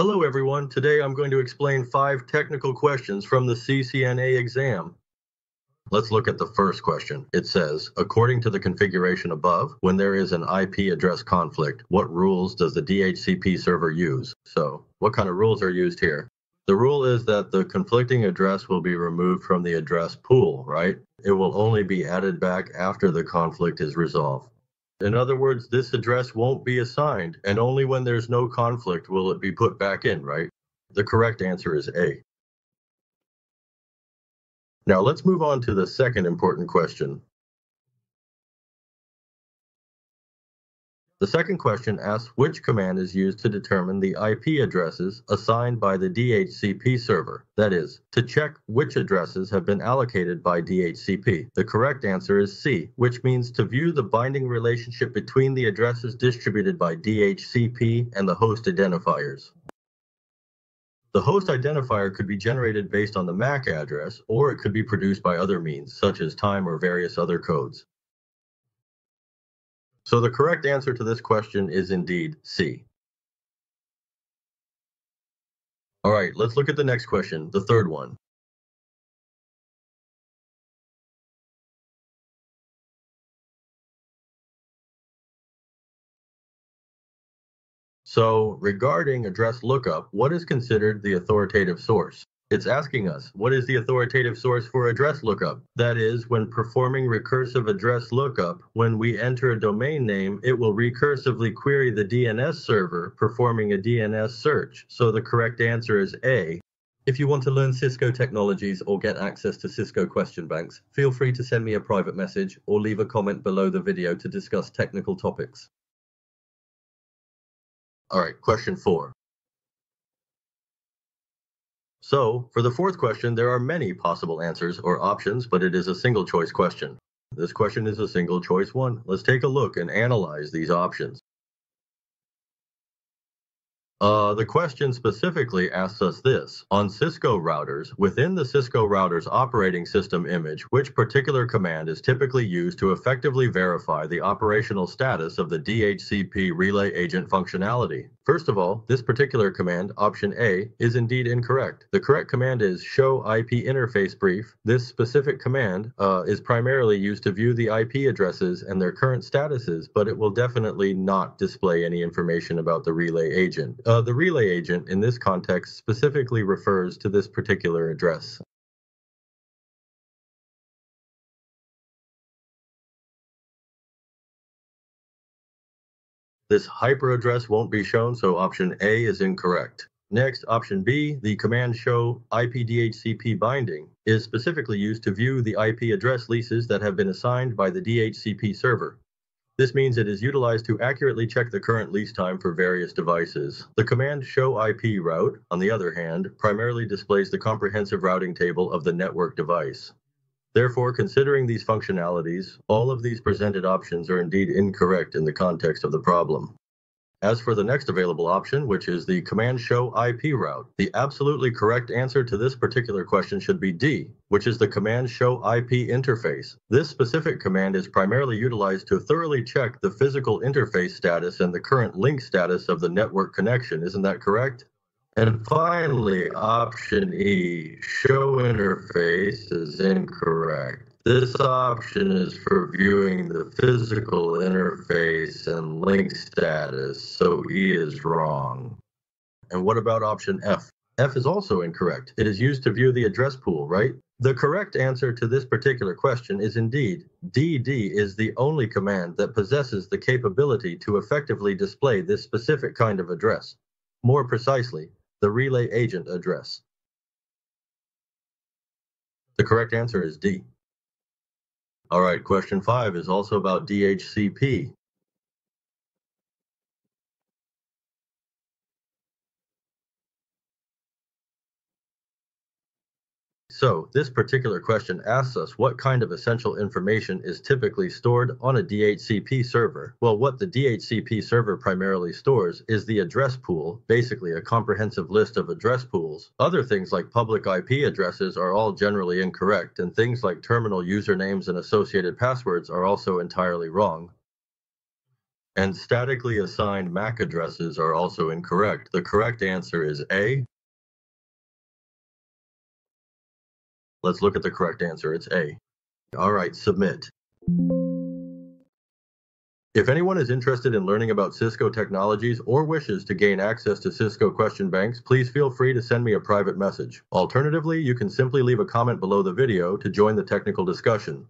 Hello everyone, today I'm going to explain five technical questions from the CCNA exam. Let's look at the first question. It says, according to the configuration above, when there is an IP address conflict, what rules does the DHCP server use? So, what kind of rules are used here? The rule is that the conflicting address will be removed from the address pool, right? It will only be added back after the conflict is resolved. In other words, this address won't be assigned, and only when there's no conflict will it be put back in, right? The correct answer is A. Now let's move on to the second important question. The second question asks which command is used to determine the IP addresses assigned by the DHCP server, that is, to check which addresses have been allocated by DHCP. The correct answer is C, which means to view the binding relationship between the addresses distributed by DHCP and the host identifiers. The host identifier could be generated based on the MAC address, or it could be produced by other means, such as time or various other codes. So the correct answer to this question is indeed C. All right, let's look at the next question, the third one. So regarding address lookup, what is considered the authoritative source? It's asking us, what is the authoritative source for address lookup? That is, when performing recursive address lookup, when we enter a domain name, it will recursively query the DNS server, performing a DNS search. So the correct answer is A. If you want to learn Cisco technologies or get access to Cisco question banks, feel free to send me a private message or leave a comment below the video to discuss technical topics. All right, question four. So, for the fourth question, there are many possible answers or options, but it is a single choice question. This question is a single choice one. Let's take a look and analyze these options. Uh, the question specifically asks us this. On Cisco routers, within the Cisco router's operating system image, which particular command is typically used to effectively verify the operational status of the DHCP relay agent functionality? First of all, this particular command, option A, is indeed incorrect. The correct command is show IP interface brief. This specific command uh, is primarily used to view the IP addresses and their current statuses, but it will definitely not display any information about the relay agent. Uh, the relay agent in this context specifically refers to this particular address. This helper address won't be shown, so option A is incorrect. Next, option B, the command show IPDHCP binding is specifically used to view the IP address leases that have been assigned by the DHCP server. This means it is utilized to accurately check the current lease time for various devices. The command show IP route, on the other hand, primarily displays the comprehensive routing table of the network device. Therefore, considering these functionalities, all of these presented options are indeed incorrect in the context of the problem. As for the next available option, which is the command show IP route, the absolutely correct answer to this particular question should be D, which is the command show IP interface. This specific command is primarily utilized to thoroughly check the physical interface status and the current link status of the network connection. Isn't that correct? And finally, option E, show interface is incorrect. This option is for viewing the physical interface and link status, so E is wrong. And what about option F? F is also incorrect. It is used to view the address pool, right? The correct answer to this particular question is indeed DD is the only command that possesses the capability to effectively display this specific kind of address. More precisely, the relay agent address? The correct answer is D. All right, question five is also about DHCP. So this particular question asks us what kind of essential information is typically stored on a DHCP server. Well, what the DHCP server primarily stores is the address pool, basically a comprehensive list of address pools. Other things like public IP addresses are all generally incorrect, and things like terminal usernames and associated passwords are also entirely wrong. And statically assigned MAC addresses are also incorrect. The correct answer is A. Let's look at the correct answer. It's A. All right, submit. If anyone is interested in learning about Cisco technologies or wishes to gain access to Cisco question banks, please feel free to send me a private message. Alternatively, you can simply leave a comment below the video to join the technical discussion.